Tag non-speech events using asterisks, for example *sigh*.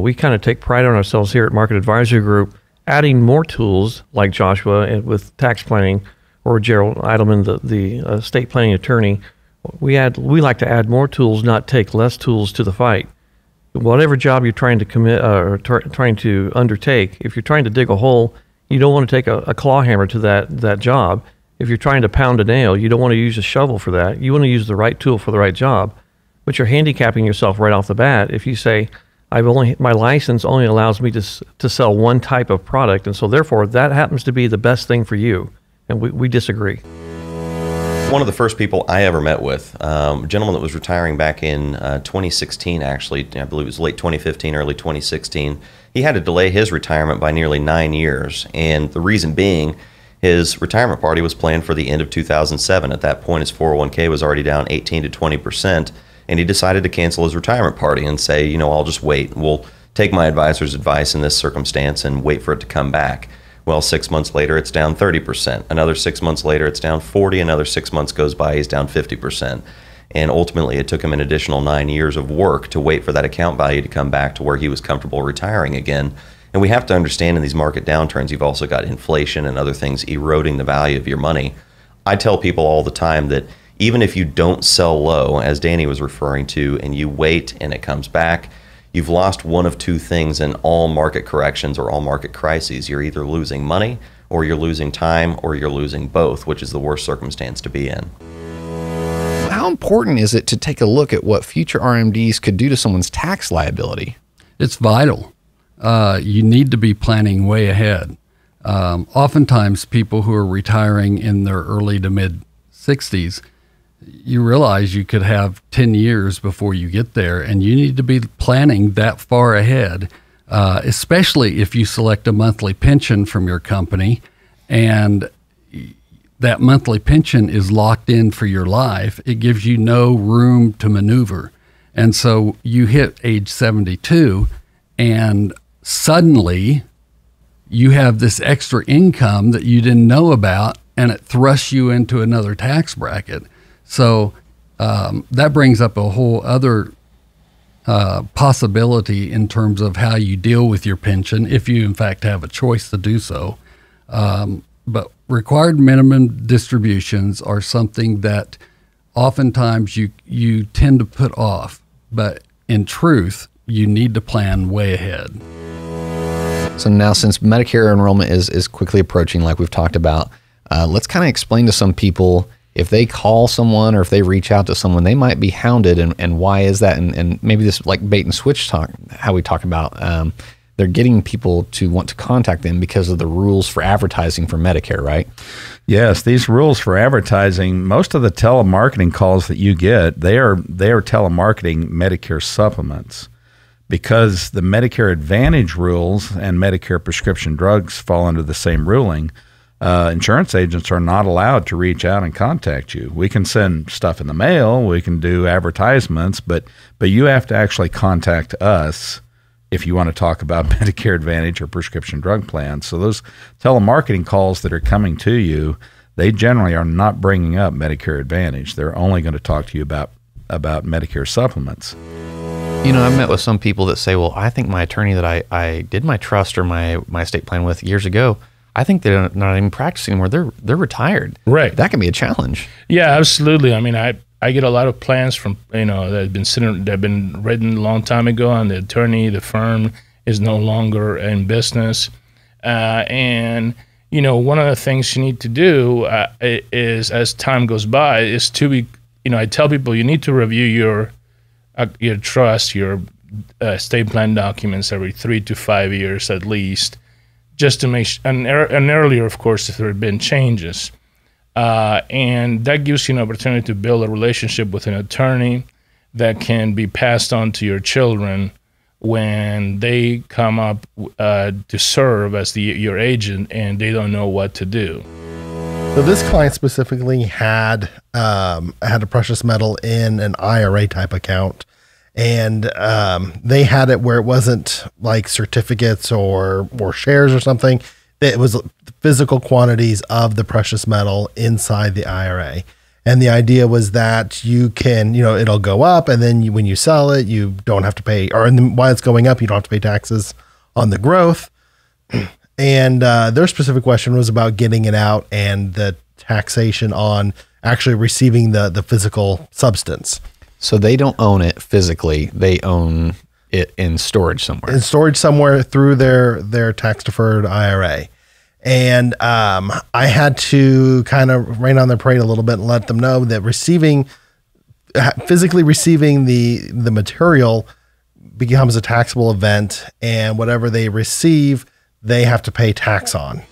We kind of take pride on ourselves here at Market Advisory Group, adding more tools like Joshua with tax planning or Gerald Eidelman, the, the uh, estate planning attorney. We add we like to add more tools, not take less tools to the fight. Whatever job you're trying to commit uh, or trying to undertake, if you're trying to dig a hole, you don't want to take a, a claw hammer to that that job. If you're trying to pound a nail, you don't want to use a shovel for that. You want to use the right tool for the right job. But you're handicapping yourself right off the bat if you say, I've only my license only allows me to to sell one type of product, and so therefore that happens to be the best thing for you, and we, we disagree. One of the first people I ever met with, um, a gentleman that was retiring back in uh, 2016, actually, I believe it was late 2015, early 2016. He had to delay his retirement by nearly nine years, and the reason being his retirement party was planned for the end of 2007. At that point, his 401k was already down 18 to 20 percent, and he decided to cancel his retirement party and say, you know, I'll just wait. We'll take my advisor's advice in this circumstance and wait for it to come back. Well, six months later, it's down 30%. Another six months later, it's down 40. Another six months goes by, he's down 50%. And ultimately, it took him an additional nine years of work to wait for that account value to come back to where he was comfortable retiring again and we have to understand in these market downturns, you've also got inflation and other things eroding the value of your money. I tell people all the time that even if you don't sell low, as Danny was referring to, and you wait and it comes back, you've lost one of two things in all market corrections or all market crises. You're either losing money or you're losing time or you're losing both, which is the worst circumstance to be in. How important is it to take a look at what future RMDs could do to someone's tax liability? It's vital uh, you need to be planning way ahead. Um, oftentimes, people who are retiring in their early to mid 60s, you realize you could have 10 years before you get there, and you need to be planning that far ahead, uh, especially if you select a monthly pension from your company and that monthly pension is locked in for your life. It gives you no room to maneuver. And so you hit age 72, and suddenly you have this extra income that you didn't know about and it thrusts you into another tax bracket. So um, that brings up a whole other uh, possibility in terms of how you deal with your pension, if you in fact have a choice to do so. Um, but required minimum distributions are something that oftentimes you you tend to put off, but in truth, you need to plan way ahead. So now, since Medicare enrollment is is quickly approaching, like we've talked about, uh, let's kind of explain to some people if they call someone or if they reach out to someone, they might be hounded, and, and why is that? And, and maybe this like bait and switch talk, how we talk about. Um, they're getting people to want to contact them because of the rules for advertising for Medicare, right? Yes, these rules for advertising, most of the telemarketing calls that you get, they are they are telemarketing Medicare supplements because the Medicare Advantage rules and Medicare prescription drugs fall under the same ruling. Uh, insurance agents are not allowed to reach out and contact you. We can send stuff in the mail, we can do advertisements, but but you have to actually contact us if you want to talk about *laughs* Medicare Advantage or prescription drug plans. So those telemarketing calls that are coming to you, they generally are not bringing up Medicare Advantage. They're only going to talk to you about about Medicare supplements. You know, I've met with some people that say, well, I think my attorney that I, I did my trust or my, my estate plan with years ago, I think they're not even practicing anymore. They're they're retired. Right. That can be a challenge. Yeah, absolutely. I mean, I I get a lot of plans from you know that have been sitting that have been written a long time ago, and the attorney, the firm is no longer in business, uh, and you know one of the things you need to do uh, is as time goes by is to be you know I tell people you need to review your uh, your trust, your uh, estate plan documents every three to five years at least, just to make sh- and, er- and earlier, of course, if there had been changes. Uh, and that gives you an opportunity to build a relationship with an attorney that can be passed on to your children when they come up uh, to serve as the your agent and they don't know what to do. So this client specifically had um, had a precious metal in an IRA type account, and um, they had it where it wasn't like certificates or or shares or something. It was physical quantities of the precious metal inside the IRA. And the idea was that you can, you know, it'll go up, and then you, when you sell it, you don't have to pay, or in the, while it's going up, you don't have to pay taxes on the growth. And uh, their specific question was about getting it out and the taxation on actually receiving the the physical substance. So they don't own it physically; they own it in storage somewhere. in storage somewhere through their their tax deferred IRA. And um, I had to kind of rain on their parade a little bit and let them know that receiving physically receiving the the material becomes a taxable event, and whatever they receive, they have to pay tax on.